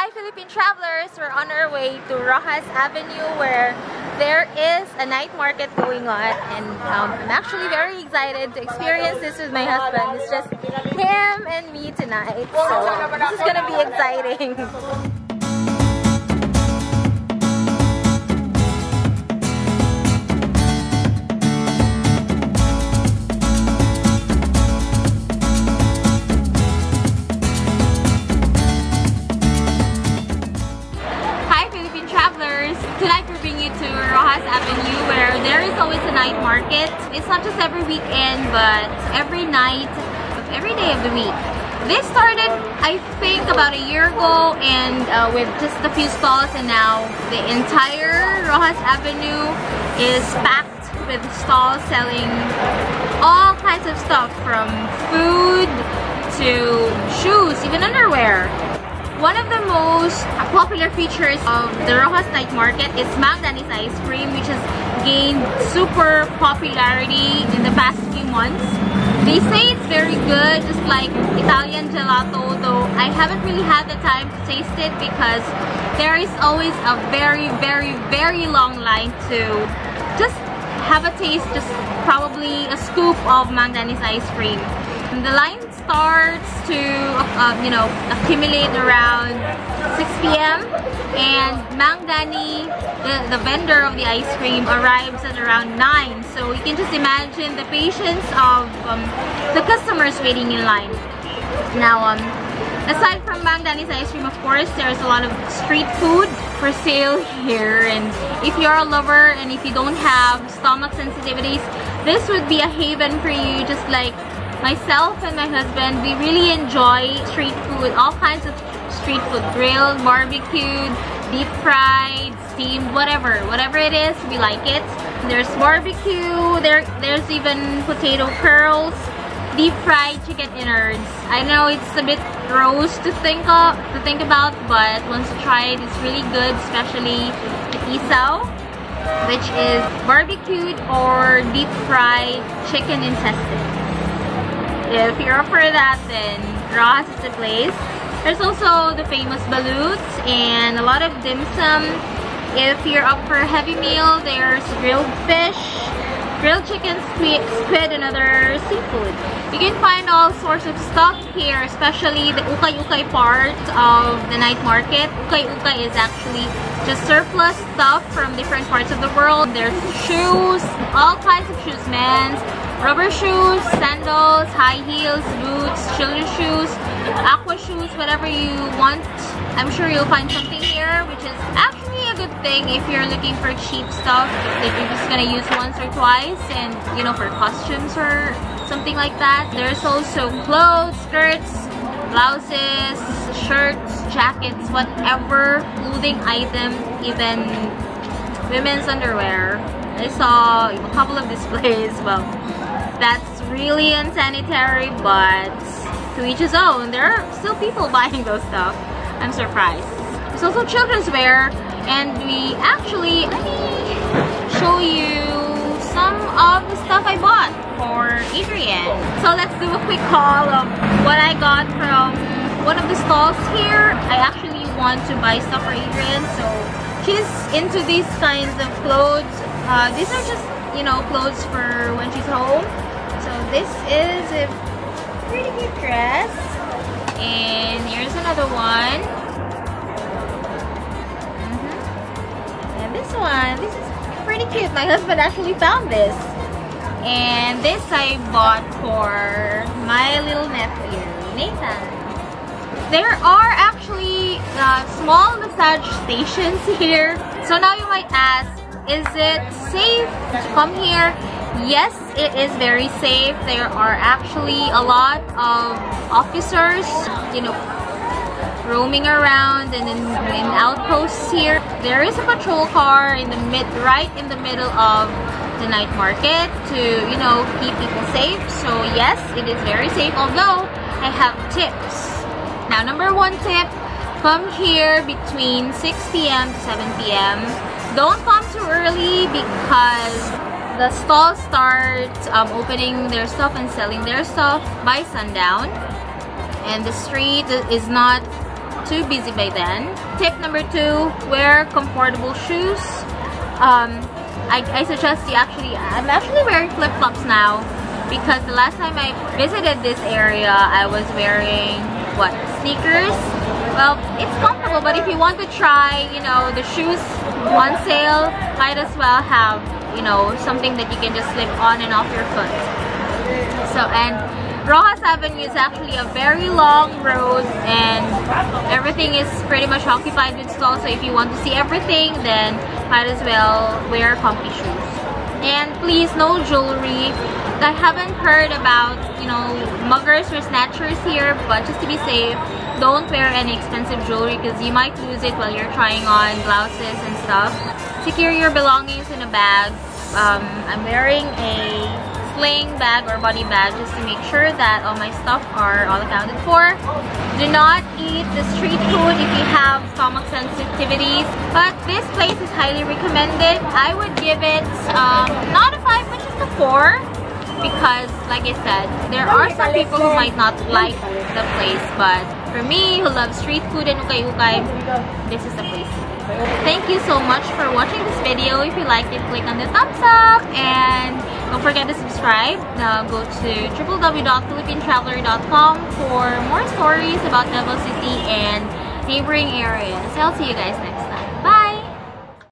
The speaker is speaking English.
Hi Philippine travelers! We're on our way to Roxas Avenue where there is a night market going on and um, I'm actually very excited to experience this with my husband. It's just him and me tonight. So this is gonna be exciting. market. It's not just every weekend but every night of every day of the week. This started I think about a year ago and uh, with just a few stalls and now the entire Roxas Avenue is packed with stalls selling all kinds of stuff from food to shoes, even underwear. One of the most popular features of the Roxas Night Market is Mang Danny's ice cream which has gained super popularity in the past few months. They say it's very good, just like Italian gelato, though I haven't really had the time to taste it because there is always a very, very, very long line to just have a taste, just probably a scoop of Mang Danny's ice cream. And the line starts to, uh, you know, accumulate around 6 p.m. And Mang Danny, the, the vendor of the ice cream, arrives at around 9. So you can just imagine the patience of um, the customers waiting in line. Now, um, aside from Mang Danny's ice cream, of course, there's a lot of street food for sale here. And if you're a lover and if you don't have stomach sensitivities, this would be a haven for you, just like myself and my husband, we really enjoy street food, all kinds of street food, grilled, barbecued, deep fried, steamed, whatever. Whatever it is, we like it. There's barbecue, there, there's even potato curls, deep fried chicken innards. I know it's a bit gross to think of, to think about, but once you try it, it's really good, especially the isaw, which is barbecued or deep fried chicken intestines. If you're up for that, then Roxas is the place. There's also the famous balutes and a lot of dim sum. If you're up for a heavy meal, there's grilled fish, grilled chicken, squid, and other seafood. You can find all sorts of stuff here, especially the ukay-ukay part of the night market. Ukay-ukay is actually just surplus stuff from different parts of the world. There's shoes, all kinds of shoes, men's, rubber shoes, sandals, high heels, boots, children's shoes, aqua shoes, whatever you want. I'm sure you'll find something here, which is actually good thing if you're looking for cheap stuff, if you're just gonna use once or twice, and you know, for costumes or something like that. There's also clothes, skirts, blouses, shirts, jackets, whatever clothing item, even women's underwear. I saw a couple of displays, well, that's really unsanitary, but to each his own. There are still people buying those stuff. I'm surprised. There's also children's wear, and we actually, let me show you some of the stuff I bought for Adrian. So let's do a quick haul of what I got from one of the stalls here. I actually want to buy stuff for Adrian, so she's into these kinds of clothes. Uh, these are just, you know, clothes for when she's home. So this is a pretty good dress. And here's another one. This one, this is pretty cute. My husband actually found this. And this I bought for my little nephew, Nathan. There are actually uh, small massage stations here. So now you might ask, is it safe to come here? Yes, it is very safe. There are actually a lot of officers, you know, roaming around and in, in outposts here. There is a patrol car in the mid, right in the middle of the night market to, you know, keep people safe. So yes, it is very safe, although I have tips. Now, number one tip, come here between 6 p.m. to 7 p.m. Don't come too early because the stalls start um, opening their stuff and selling their stuff by sundown and the street is not too busy by then. Tip number two, wear comfortable shoes. Um, I, I suggest you actually, I'm actually wearing flip-flops now because the last time I visited this area, I was wearing, what, sneakers? Well, it's comfortable, but if you want to try, you know, the shoes on sale, might as well have, you know, something that you can just slip on and off your foot. So, and Roxas Avenue is actually a very long road and everything is pretty much occupied with stalls. So if you want to see everything, then might as well wear comfy shoes. And please, no jewelry. I haven't heard about, you know, muggers or snatchers here, but just to be safe, don't wear any expensive jewelry because you might lose it while you're trying on blouses and stuff. Secure your belongings in a bag. Um, I'm wearing a sling bag or body bag just to make sure that all my stuff are all accounted for. Do not eat the street food if you have stomach sensitivities, but this place is highly recommended. I would give it um, not a 5 but just a 4 because like I said, there are some people who might not like the place but for me who loves street food and ukay-ukay, this is the place. Thank you so much for watching this video. If you liked it, click on the thumbs up and don't forget to subscribe. Now go to www.philippinetraveler.com for more stories about Davao City and neighboring areas. I'll see you guys next